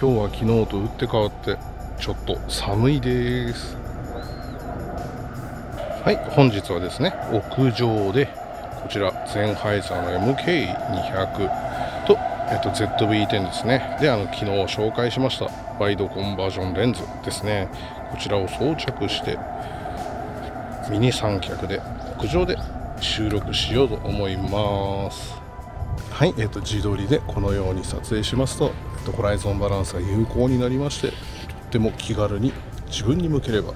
今日は昨日と打って変わってちょっと寒いです。はい本日はですね屋上でこちらゼンハイザーの MK200 と、えっと、ZV-10 ですね。であの昨日紹介しましたワイドコンバージョンレンズですね。こちらを装着してミニ三脚で屋上で収録しようと思います。はい、えーと、自撮りでこのように撮影しますと、えーと、ホライゾンバランスが有効になりましてとっても気軽に自分に向ければ、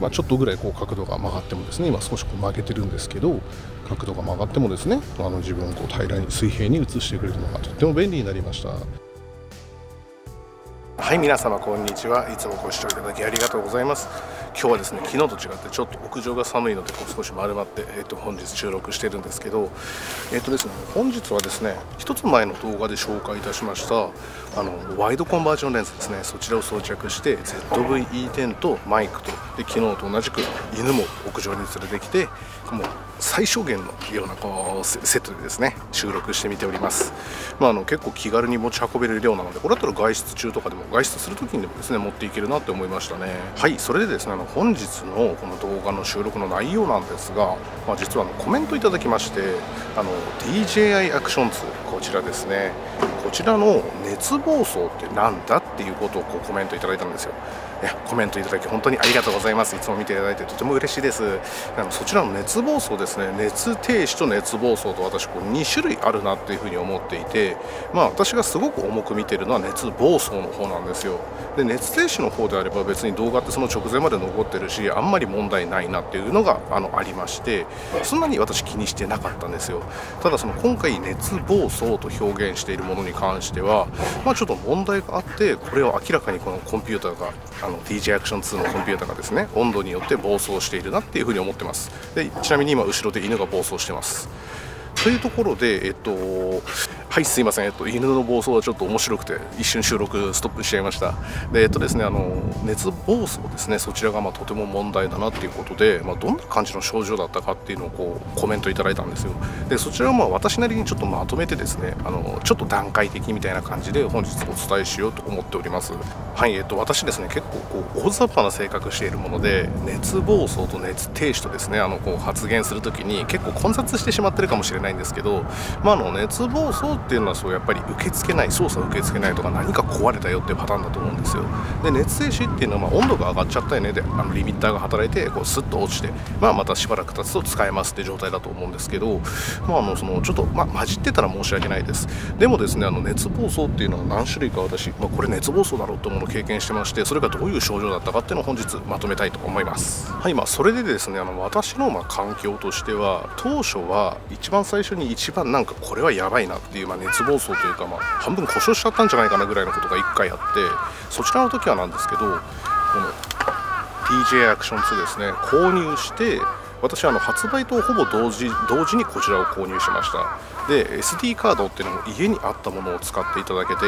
まあ、ちょっとぐらいこう角度が曲がってもですね今少しこう曲げてるんですけど角度が曲がってもですねあの自分をこう平らに水平に映してくれるのがとっても便利になりました。はい皆様こんにちは。いつもご視聴いただきありがとうございます。今日はですね昨日と違ってちょっと屋上が寒いのでこう少し丸まって、えー、と本日収録してるんですけどえっ、とですね本日はですね一つ前の動画で紹介いたしましたあのワイドコンバージョンレンズですね。そちらを装着して ZV-E10 とマイクとで昨日と同じく犬も屋上に連れてきてもう最小限のようなこうセットでですね収録してみております、まあ、あの結構気軽に持ち運べる量なのでこれだったら外出中とかでも外出する時にでもですね持っていけるなって思いましたね。はいそれでですねあの本日のこの動画の収録の内容なんですが、まあ、実はあのコメントいただきましてあの DJI アクション2こちらですね。ちらの熱暴走って何だっていうことをこうコメントいただいたんですよ。いやコメントいただき本当にありがとうございます。いつも見ていただいてとても嬉しいです。あのそちらの熱暴走ですね。熱停止と熱暴走と私こう2種類あるなっていうふうに思っていてまあ私がすごく重く見てるのは熱暴走の方なんですよ。で熱停止の方であれば別に動画ってその直前まで残ってるしあんまり問題ないなっていうのがあのありましてそんなに私気にしてなかったんですよ。ただその今回熱暴走と表現しているものに関関してはまあちょっと問題があってこれを明らかにこのコンピューターがあの DJ アクション2のコンピューターがですね温度によって暴走しているなっていうふうに思ってます。でちなみに今後ろで犬が暴走してます。というところで、えっと、はいすいません、えっと、犬の暴走はちょっと面白くて一瞬収録ストップしちゃいました。でえっとですねあの熱暴走ですね。そちらがまあとても問題だなっていうことで、まあ、どんな感じの症状だったかっていうのをこうコメントいただいたんですよ。でそちらはまあ私なりにちょっとまとめてですねあのちょっと段階的みたいな感じで本日お伝えしようと思っております。はいえっと私ですね結構こう大雑把な性格しているもので熱暴走と熱停止とですねあのこう発言するときに結構混雑してしまってるかもしれないんですけど、まあ、あの熱暴走っていうのはそうやっぱり受け付けない操作受け付けないとか何か壊れたよっていうパターンだと思うんですよ。で熱静止っていうのはま温度が上がっちゃったよね。であのリミッターが働いてこうスッと落ちて、まあ、またしばらく経つと使えますって状態だと思うんですけど、まあ、あのそのちょっと、まあ混じってたら申し訳ないです。でもですねあの熱暴走っていうのは何種類か私、まあ、これ熱暴走だろうと思うのを経験してましてそれがどういう症状だったかっていうのを本日まとめたいと思います。はいまあそれでですねあの私のま環境としては当初は一番最初に一番なんかこれはやばいなっていう、まあ、熱暴走というか、まあ、半分故障しちゃったんじゃないかなぐらいのことが1回あってそちらの時はなんですけどこの DJ アクション2ですね購入して私はあの発売とほぼ同時同時にこちらを購入しました。で SD カードっていうのも家にあったものを使っていただけて、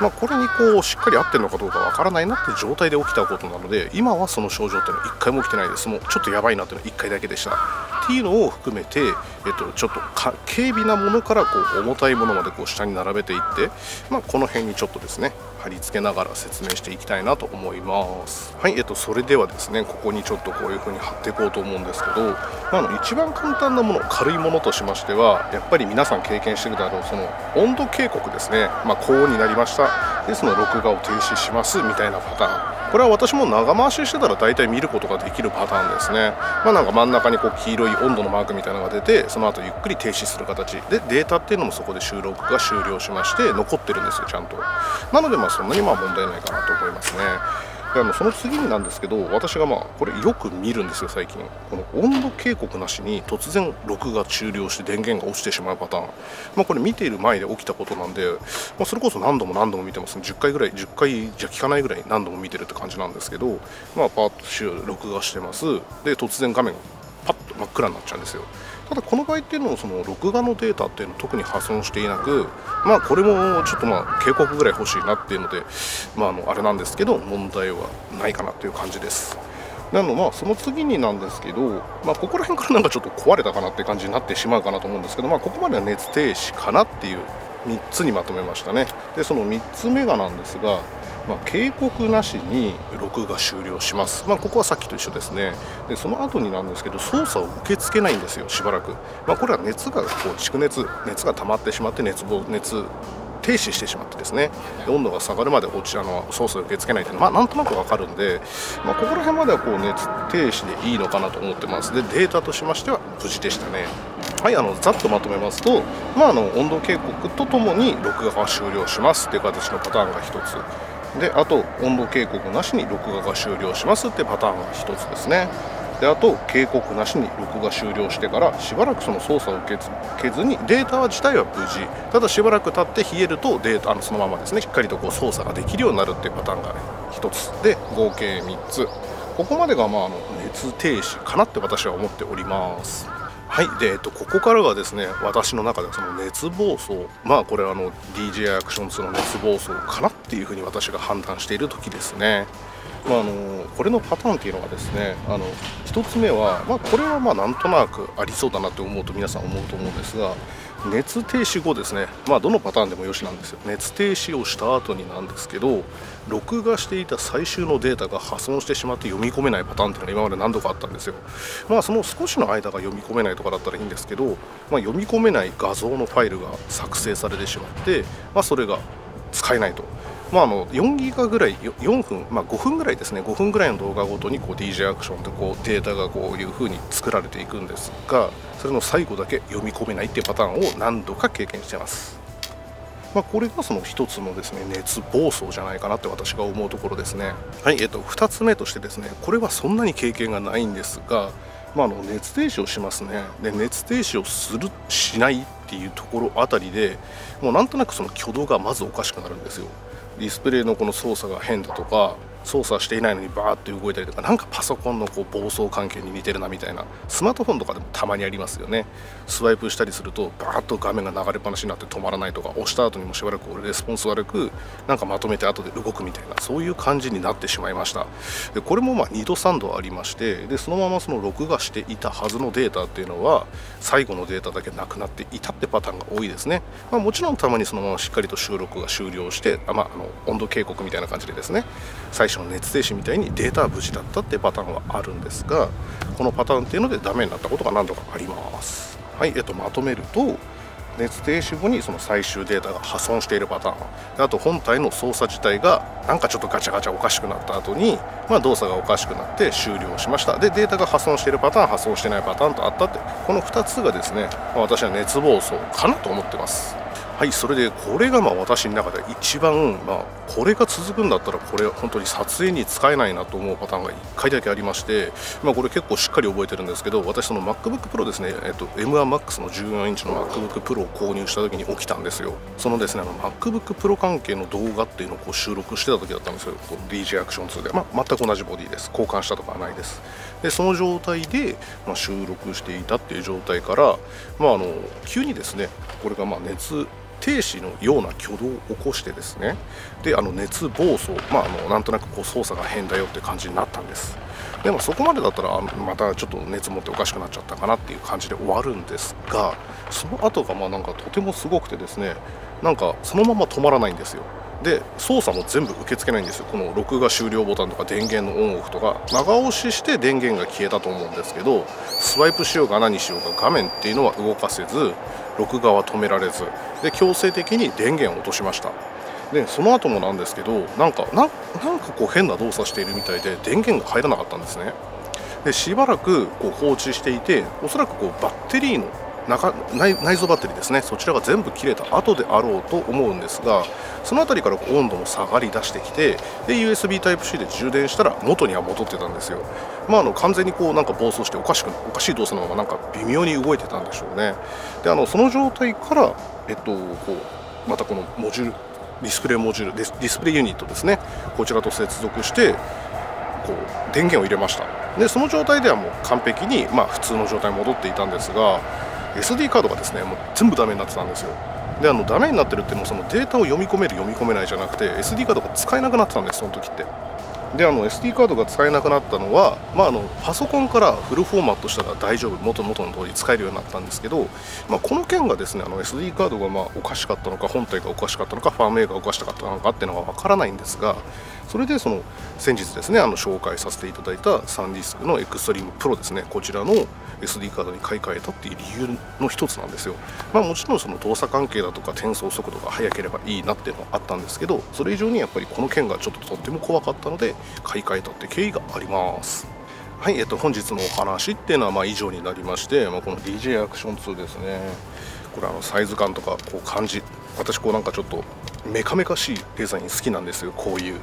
まあ、これにこうしっかり合ってるのかどうかわからないなって状態で起きたことなので今はその症状っていうのは1回も起きてないです。もうちょっとやばいなっていうのは1回だけでした。っていうのを含めて、えっと、ちょっと軽微なものからこう重たいものまでこう下に並べていって、まあ、この辺にちょっとですね貼り付けながら説明していきたいなと思います。はいえっとそれではですねここにちょっとこういう風に貼っていこうと思うんですけど、まあ、の一番簡単なもの軽いものとしましてはやっぱり皆さん経験してるだろうその温度警告ですね。まあ、高温になりました。ですの録画を停止しますみたいなパターン。これは私も長回ししてたら大体見ることができるパターンですね。まあ、なんか真ん中にこう黄色い温度のマークみたいなのが出てその後ゆっくり停止する形。でデータっていうのもそこで収録が終了しまして残ってるんですよちゃんと。なのでまあそんなにまあ問題ないかなと思いますね。であのその次になんですけど私がまあこれよく見るんですよ最近。この温度警告なしに突然録画終了して電源が落ちてしまうパターン、まあ、これ見ている前で起きたことなんで、まあ、それこそ何度も何度も見てます。10回ぐらい10回じゃ効かないぐらい何度も見てるって感じなんですけど、まあ、パーッと録画してます。で突然画面がパッと真っ暗になっちゃうんですよ。ただこの場合っていうのもその録画のデータっていうのは特に破損していなくまあこれもちょっとまあ警告ぐらい欲しいなっていうのでまああのあれなんですけど問題はないかなという感じです。なのまあその次になんですけど、まあ、ここら辺からなんかちょっと壊れたかなって感じになってしまうかなと思うんですけど、まあ、ここまでは熱停止かなっていう3つにまとめましたね。でその3つ目がなんですがまあ、警告なしに録画終了します、まあ、ここはさっきと一緒ですね。でその後になんですけど操作を受け付けないんですよしばらく、まあ、これは熱がこう蓄熱熱が溜まってしまって熱熱停止してしまってですね。温度が下がるまで落ちあの操作を受け付けないというのは、まあ、なんとなく分かるんで、まあ、ここら辺まではこう熱停止でいいのかなと思ってます。でデータとしましては無事でしたね。はいあのざっとまとめますと、まあ、あの温度警告とともに録画が終了しますという形のパターンが1つ。であと温度警告なしに録画が終了しますってパターンが1つですね。であと警告なしに録画終了してからしばらくその操作を受けずにデータ自体は無事。ただしばらく経って冷えるとデータのそのままですねしっかりとこう操作ができるようになるっていうパターンが、1つ。で合計3つ。ここまでがまああの熱停止かなって私は思っております。はいで、えっと、ここからがですね私の中ではその熱暴走。まあこれはあの DJ アクション2の熱暴走かなっていうふうに私が判断している時ですね。まあ、あのこれのパターンっていうのがですねあの1つ目は、まあ、これはまあなんとなくありそうだなって思うと皆さん思うと思うんですが熱停止後ですね、まあ、どのパターンでもよしなんですよ。熱停止をした後になんですけど録画していた最終のデータが破損してしまって読み込めないパターンっていうのが今まで何度かあったんですよ。まあその少しの間が読み込めないとかだったらいいんですけど、まあ、読み込めない画像のファイルが作成されてしまって、まあ、それが使えないと。まあ、あの4ギガぐらい4分、まあ、5分ぐらいですね5分ぐらいの動画ごとにこう DJ アクションでこうデータがこういう風に作られていくんですがそれの最後だけ読み込めないっていうパターンを何度か経験してます。まあ、これがその1つのですね熱暴走じゃないかなって私が思うところですね。はい、えっと、2つ目としてですねこれはそんなに経験がないんですが、まあ、あの熱停止をしますねで熱停止をするしないっていうところあたりでもうなんとなくその挙動がまずおかしくなるんですよ。ディスプレイのこの操作が変だとか操作していないのにバーって動いたりとかなんかパソコンのこう暴走関係に似てるなみたいなスマートフォンとかでもたまにありますよね。スワイプしたりするとバーッと画面が流れっぱなしになって止まらないとか押した後にもしばらくレスポンス悪くなんかまとめて後で動くみたいなそういう感じになってしまいました。でこれもまあ2度3度ありましてでそのままその録画していたはずのデータっていうのは最後のデータだけなくなっていたってパターンが多いですね、まあ、もちろんたまにそのまましっかりと収録が終了してあ、まあ、あの温度警告みたいな感じでですね最の熱停止みたいにデータは無事だったってパターンはあるんですがこのパターンっていうのでダメになったことが何度かあります。はい、えっと、まとめると熱停止後にその最終データが破損しているパターン。あと本体の操作自体がなんかちょっとガチャガチャおかしくなった後に、まあ、動作がおかしくなって終了しました。でデータが破損しているパターン破損してないパターンとあったってこの2つがですね、まあ、私は熱暴走かなと思ってます。はいそれでこれがまあ私の中で一番、まあ、これが続くんだったらこれ本当に撮影に使えないなと思うパターンが1回だけありまして、まあ、これ結構しっかり覚えてるんですけど私その MacBookPro ですね、えっと、M1Max の14インチの MacBookPro を購入した時に起きたんですよ。そのですねあの MacBookPro 関係の動画っていうのをこう収録してた時だったんですよ。DJ アクション2で、まあ、全く同じボディです。交換したとかはないです。でその状態で、まあ、収録していたっていう状態から、まあ、あの急にですねこれがまあ熱停止のような挙動を起こしてですねであの熱暴走、まあ、あのなんとなくこう操作が変だよって感じになったんです。でもそこまでだったらまたちょっと熱持っておかしくなっちゃったかなっていう感じで終わるんですがその後がまあなんかとてもすごくてですねなんかそのまま止まらないんですよ。で操作も全部受け付けないんですよ。この録画終了ボタンとか電源のオンオフとか。長押しして電源が消えたと思うんですけどスワイプしようが何しようが画面っていうのは動かせず録画は止められず。で強制的に電源を落としました。でその後もなんですけどなんかなんかこう変な動作しているみたいで電源が入らなかったんですね。でしばらくこう放置していておそらくこうバッテリーの内内蔵バッテリーですね。そちらが全部切れた後であろうと思うんですがその辺りから温度も下がりだしてきてで USB Type-C で充電したら元には戻ってたんですよ。まあ、あの完全にこうなんか暴走しておかしくおかしい動作のままなんか微妙に動いてたんでしょうね。であのその状態からえっとこうまたこのモジュールディスプレイモジュールディスプレイユニットですね。こちらと接続してこう電源を入れました。でその状態ではもう完璧に、まあ、普通の状態に戻っていたんですが SD カードがですねもう全部ダメになってたんですよ。であのダメになってるってもそのデータを読み込める読み込めないじゃなくて SD カードが使えなくなってたんですその時って。であの SD カードが使えなくなったのは、まあ、あのパソコンからフルフォーマットしたら大丈夫元々の通り使えるようになったんですけど、まあ、この件がですねあの SD カードがまあおかしかったのか本体がおかしかったのかファームウェイがおかしかったのかっていうのは分からないんですがそれでその先日ですねあの紹介させていただいたサンディスクのエクストリームプロですねこちらの SD カードに買い替えたっていう理由の一つなんですよ、まあ、もちろんその動作関係だとか転送速度が速ければいいなっていうのはあったんですけどそれ以上にやっぱりこの件がちょっととっても怖かったので買い替えたって経緯があります。はい、えっと、本日のお話っていうのはま以上になりまして、まあ、この DJ アクション2ですね。これあのサイズ感とかこう感じ私こうなんかちょっとメカメカしいデザイン好きなんですよこういう。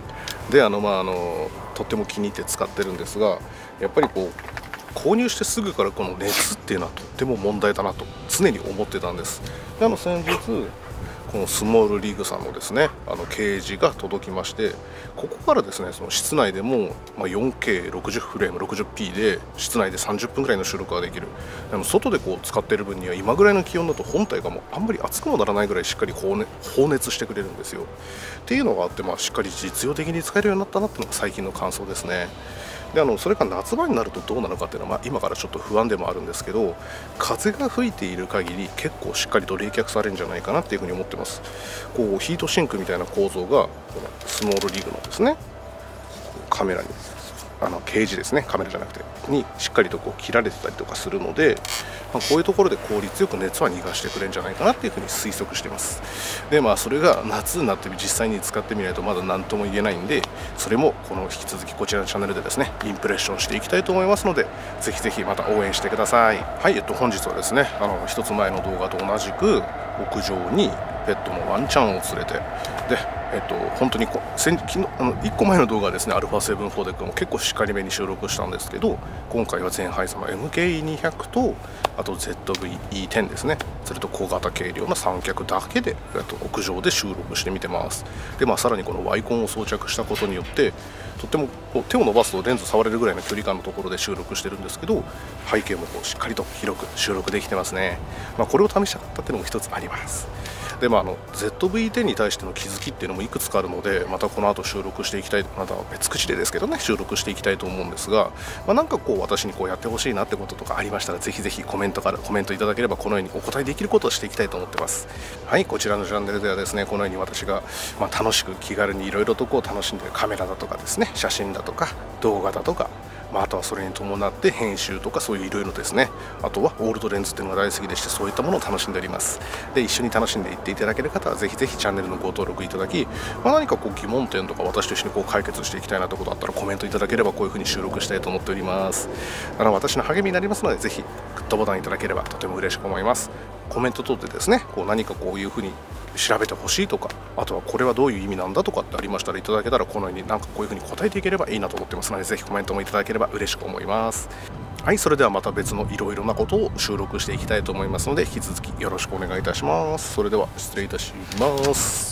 であのまああのとっても気に入って使ってるんですがやっぱりこう購入してすぐからこの熱っていうのはとっても問題だなと常に思ってたんです。であの先日このスモールリーグさんのですねあの掲示が届きましてここからですねその室内でも、ま 4K60 フレーム 60p で室内で30分ぐらいの収録ができる。でも外でこう使ってる分には今ぐらいの気温だと本体がもうあんまり熱くもならないぐらいしっかり放,、放熱してくれるんですよ。っていうのがあって、まあ、しっかり実用的に使えるようになったなっていうのが最近の感想ですね。であのそれが夏場になるとどうなのかっていうのは、まあ、今からちょっと不安でもあるんですけど風が吹いている限り結構しっかりと冷却されるんじゃないかなっていうふうに思ってます。こうヒートシンクみたいな構造がこのスモールリグのですねカメラにあのケージですね。カメラじゃなくて。にしっかりとこう切られてたりとかするので、まあ、こういうところで効率よく熱は逃がしてくれるんじゃないかなっていうふうに推測してます。でまあそれが夏になって実際に使ってみないとまだ何とも言えないんでそれもこの引き続きこちらのチャンネルでですねインプレッションしていきたいと思いますのでぜひぜひまた応援してください。はいえっと本日はですねあの一つ前の動画と同じく屋上にペットのワンちゃんを連れて。でえっと、本当にこ先昨日あの1個前の動画ですね α7-4 でも結構しっかりめに収録したんですけど今回はゼンハイザーの MKE200 とあと ZVE10 ですね。それと小型軽量な三脚だけで、えっと、屋上で収録してみてます。で、まあ、さらにこのワイコンを装着したことによってとってもこう手を伸ばすとレンズ触れるぐらいの距離感のところで収録してるんですけど背景もこうしっかりと広く収録できてますね、まあ、これを試したかったっていうのも一つあります。でまあ、あの ZV-10 に対しての気づきっていうのもいくつかあるのでまたこの後収録していきたいまた別口でですけどね収録していきたいと思うんですが、まあ、なんかこう私にこうやってほしいなってこととかありましたらぜひぜひコメントからコメントいただければこのようにお答えできることをしていきたいと思ってます。はいこちらのチャンネルではですねこのように私が、まあ、楽しく気軽にいろいろとこう楽しんでるカメラだとかですね写真だとか動画だとかまあ、あとはそれに伴って編集とかそういういろいろですね。あとはオールドレンズっていうのが大好きでしてそういったものを楽しんでおります。で一緒に楽しんでいっていただける方はぜひぜひチャンネルのご登録いただき、まあ、何かこう疑問点とか私と一緒にこう解決していきたいなってことあったらコメントいただければこういうふうに収録したいと思っております。あの私の励みになりますのでぜひグッドボタンいただければとても嬉しく思います。コメント等でですねこう何かこういうふうに調べてほしいとかあとはこれはどういう意味なんだとかってありましたらいただけたらこのようになんかこういうふうに答えていければいいなと思ってますのでぜひコメントもいただければ嬉しく思います。はいそれではまた別のいろいろなことを収録していきたいと思いますので引き続きよろしくお願いいたします。それでは失礼いたします。